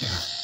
Yeah.